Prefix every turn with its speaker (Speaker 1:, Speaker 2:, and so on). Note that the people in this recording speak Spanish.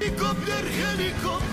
Speaker 1: Helicóptero, helicóptero.